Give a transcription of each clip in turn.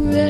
Yeah.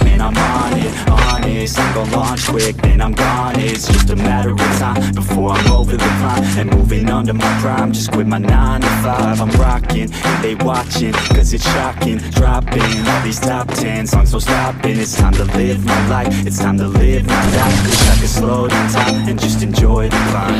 I'm on it, honest. I'm gon' launch quick, then I'm gone. It's just a matter of time before I'm over the climb and moving under my prime. Just quit my nine to five. I'm rocking, they watching, cause it's shocking. Dropping all these top ten songs, so stopping. It's time to live my life. It's time to live my life. Wish I could slow down time and just enjoy the climb.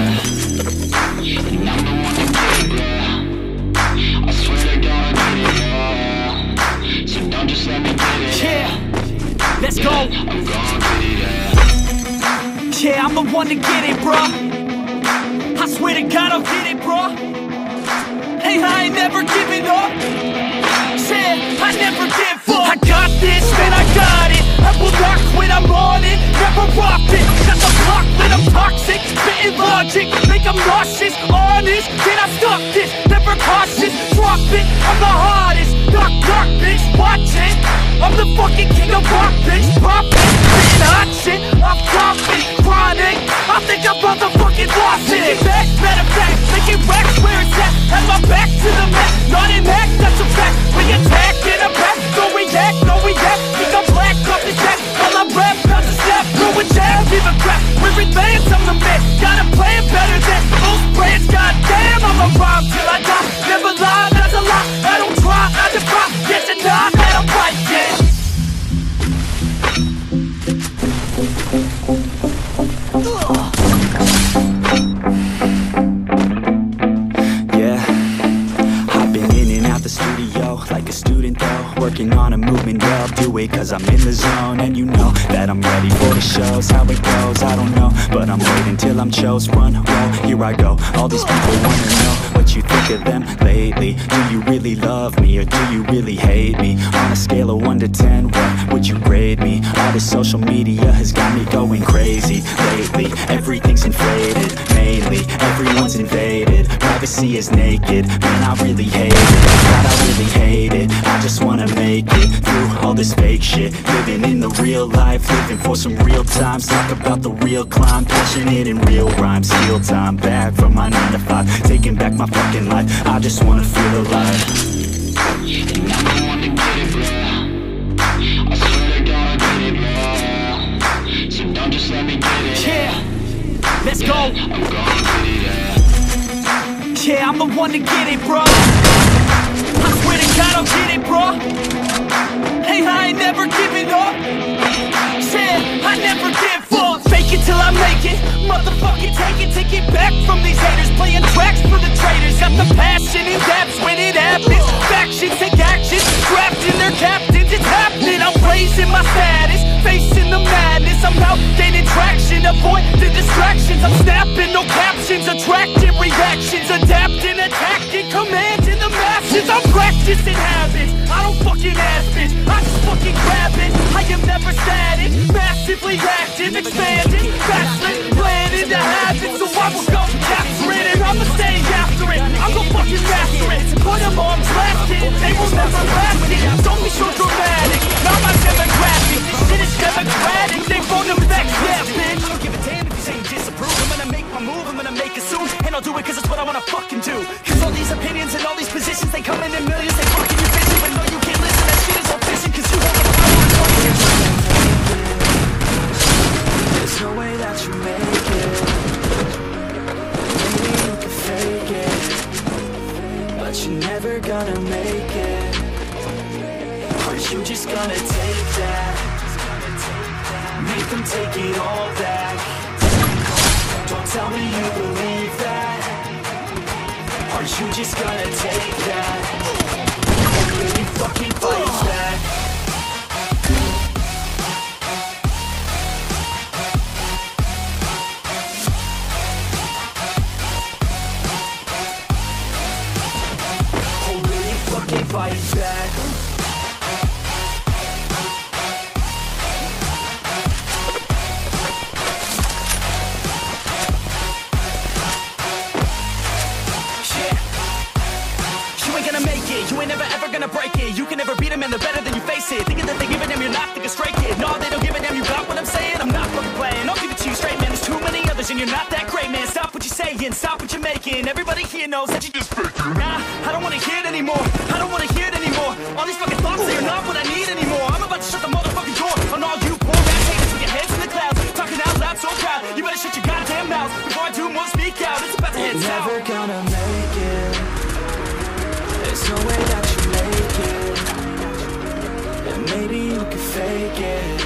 Let's go. I'm gonna get it, yeah. I'm the one to get it, bruh. I swear to God, I'll get it, bruh. Hey, I ain't never giving up. Yeah, I never give up. I got this, man, I got it. I will not quit, I'm on it. Never fucking king of rock, bitch. Pop it, spitting hot shit. I'm topic, chronic. I think I'm motherfucking lost it. Back, of fact, making racks where it's at. Have my back to the mat, not an act, that's a fact. We attack in a back, no react, no react. Think I'm black, up his back. While I rap, bout to snap, going down, give a crap. We're advanced, I'm the man. Got a plan better than most brands. Goddamn, I'm a rhyme till I die. Working on a movement, yeah, do it cause I'm in the zone. And you know that I'm ready for the shows How it goes, I don't know. But I'm waiting till I'm chose Run, roll, here I go. All these people wanna know you think of them lately? Do you really love me or do you really hate me? On a scale of 1 to 10, what would you grade me? All this social media has got me going crazy lately. Everything's inflated, mainly. Everyone's invaded, privacy is naked. Man, I really hate it, God, I really hate it. I just wanna make it through all this fake shit. Living in the real life, living for some real times. Talk about the real climb, passionate in real rhymes. Steal time back from my 9 to 5 Taking back my fucking life, I just wanna feel alive let. Yeah, let's go. I'm gonna get it, yeah. Yeah, I'm the one to get it, bro. I swear to God, I'll get it, bro. Hey, I ain't never giving up. motherfucking taking take it back from these haters Playing tracks for the traitors. Got the passion in depth when it happens. Factions take action. strapped in their captains. It's happening, I'm raising my status Facing the madness, I'm out gaining traction Avoid the distractions, I'm snapping No captions, attracting reactions. Adapting, attacking, commanding the masses. I'm practicing habits, I don't fucking ask bitch. I just fucking grab it, I am never static. Massively active, expanding, fastly don't be so dramatic that? Make them take it all back Don't tell me you believe that Aren't you just gonna take that? Or will you fucking fight back? Them and they're better than you face it. Thinking that they give a damn, you're not thinking straight kid. No, they don't give a damn, you got what I'm saying? I'm not fucking playing, I'll give it to you straight man. There's too many others and you're not that great man. Stop what you're saying, stop what you're making. Everybody here knows that you Maybe you can fake it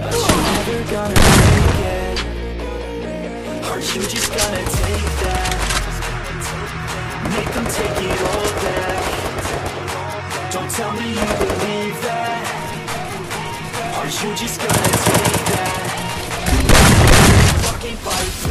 But you're never gonna make it Are you just gonna take that? Make them take it all back Don't tell me you believe that Are you just gonna take that? Fucking fight